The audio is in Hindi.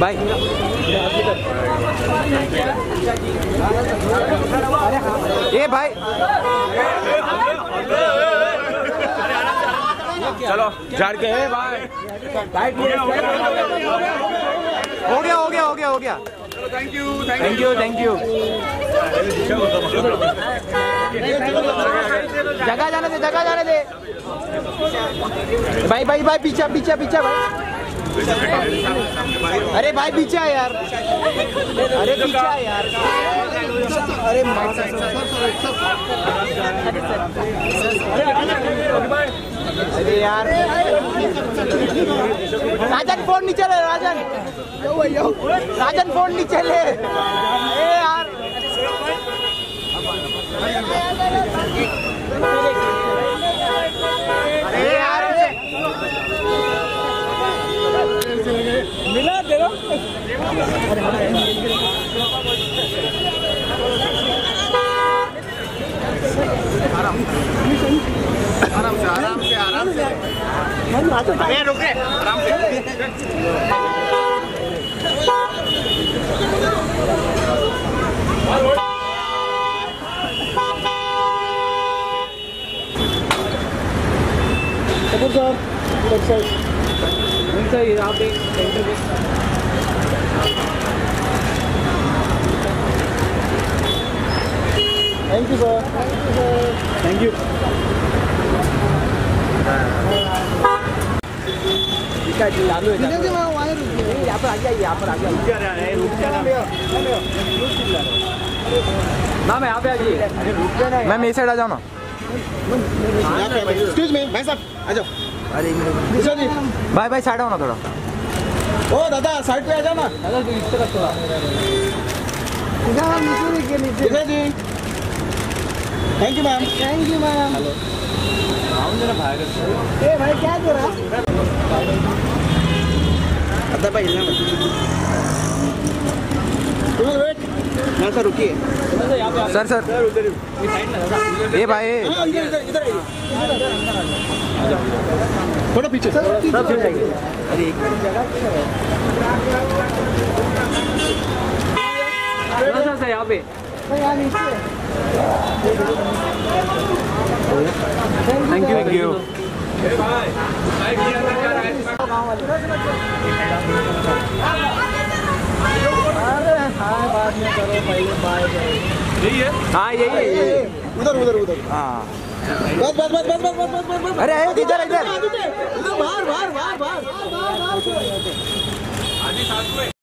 बाय भाई। चलो, झाड़ के भाई। हो गया हो गया हो गया हो गया। Thank you thank you thank you जगह जाने दे, जगह जाने दे। भाई भाई भाई पीछे पीछे पीछे, भाई। अरे भाई पीछे आ यार। अरे पीछे आ यार। अरे अरे यार। राजन फ़ोन नीचे ले, राजन। राजन फ़ोन नीचे ले। đó आराम से आराम से आराम से अरे रुक रे आराम से सर सर सर आप एक सेंटर में thank you sir thank you चालू है यहाँ पर आ गया यहाँ पर आ गया मैम यहाँ पे आ जाइए। मैम ये साइड आ जाओ ना? एक्सक्यूज मी भाई साहब आ जाओ। अरे भाई भाई साइड आओ ना थोड़ा। ओ दादा साइड पे आ जाओ ना नीचे जी thank you ma'am thank you ma'am ए भाई क्या कर रहा अद्दा भाई रुकिए। Sir sir. ये भाई। पीछे। सर अरे यहाँ पे। थैंक यू थैंक यू बाद में करो पहले बाय करो। यही है? हाँ यही है उधर उधर उधर। हाँ। बस बस बस बस बस बस बस अरे इधर इधर। इधर बाहर बाहर बाहर बाहर। बाहर बाहर